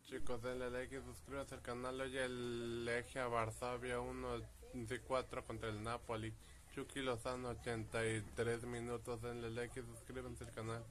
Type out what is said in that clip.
Chicos, denle like y suscríbanse al canal. Hoy el Legia Varsovia 1 4 contra el Napoli. Chucky Lozano 83 minutos. Denle like y suscríbanse al canal.